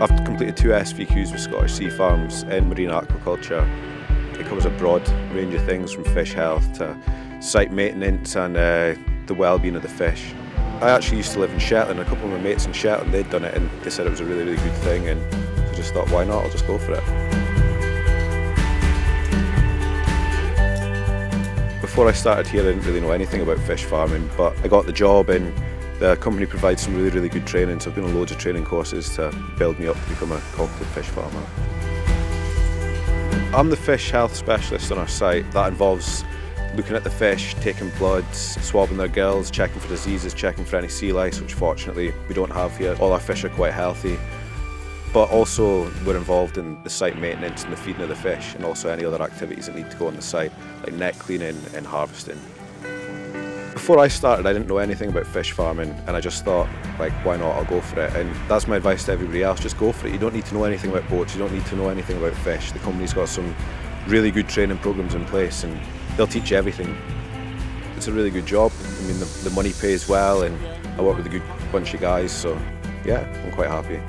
I've completed two SVQs with Scottish Sea Farms in marine aquaculture. It covers a broad range of things from fish health to site maintenance and uh, the well-being of the fish. I actually used to live in Shetland. A couple of my mates in Shetland, they'd done it and they said it was a really, really good thing and I just thought, why not? I'll just go for it. Before I started here, I didn't really know anything about fish farming, but I got the job and the company provides some really, really good training, so I've been on loads of training courses to build me up to become a competent fish farmer. I'm the fish health specialist on our site. That involves looking at the fish, taking bloods, swabbing their gills, checking for diseases, checking for any sea lice, which fortunately we don't have here. All our fish are quite healthy. But also we're involved in the site maintenance and the feeding of the fish and also any other activities that need to go on the site, like net cleaning and harvesting. Before I started, I didn't know anything about fish farming, and I just thought, like, why not? I'll go for it. And that's my advice to everybody else: just go for it. You don't need to know anything about boats. You don't need to know anything about fish. The company's got some really good training programs in place, and they'll teach you everything. It's a really good job. I mean, the, the money pays well, and I work with a good bunch of guys, so yeah, I'm quite happy.